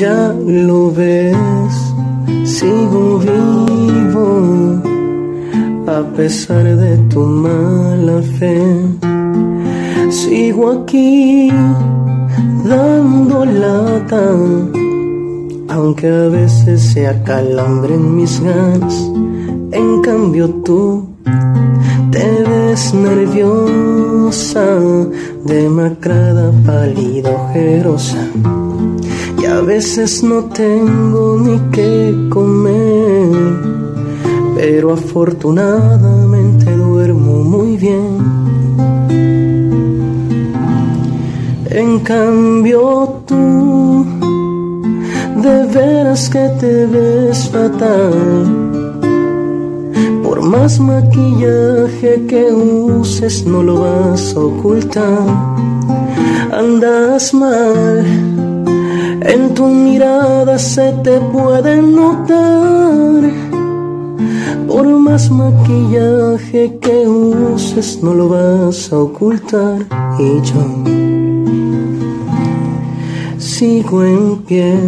Ya lo ves, sigo vivo a pesar de tu mala fe. Sigo aquí dando lata, aunque a veces se acalambren mis ganas. En cambio tú te ves nerviosa, demacrada, pálida, ojerosa. A veces no tengo ni qué comer, pero afortunadamente duermo muy bien. En cambio tú, de veras que te ves fatal por más maquillaje que uses no lo vas a ocultar. Andas mal, en tu mirada se te puede notar. Por más maquillaje que uses no lo vas a ocultar. Y yo sigo en pie